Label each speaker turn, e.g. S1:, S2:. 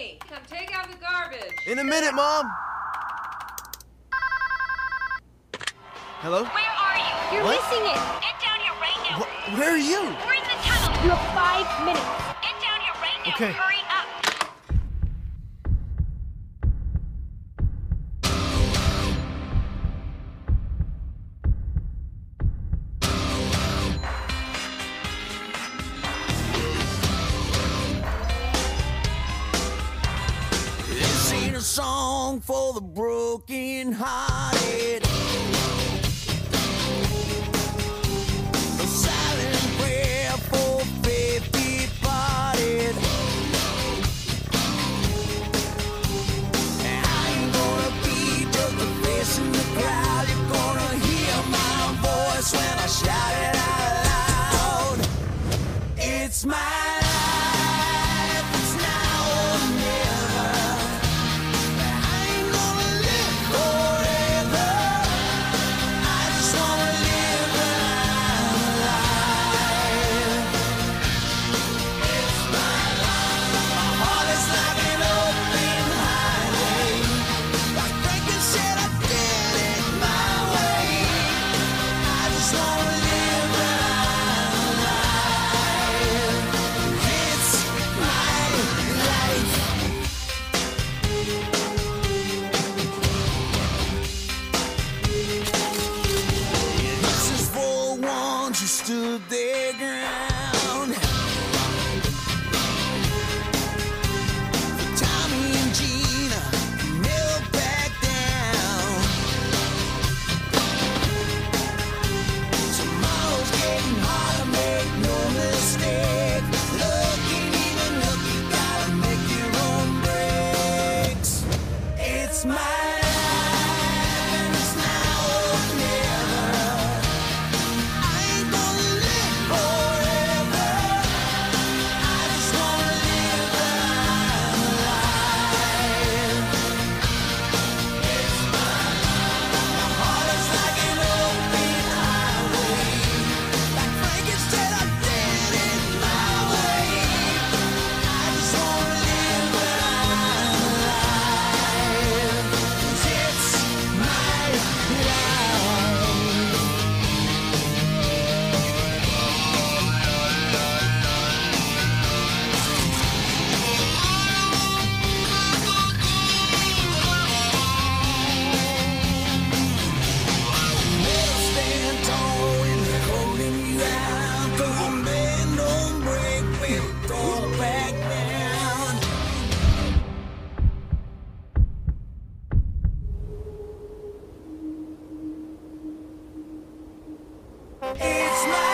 S1: Johnny, come take out the garbage.
S2: In a minute, Mom. Hello? Where
S3: are you?
S4: You're What? missing it.
S3: Get down here right now.
S2: Wh- where are you?
S3: We're in the tunnel.
S4: You have five minutes.
S3: Get down here right now. Okay.
S5: A song for the broken hearted. ground, you stood their ground. Tommy and Gina never back down. Tomorrow's getting harder, make no mistake. Look even look, you gotta make your own breaks. It's my It's my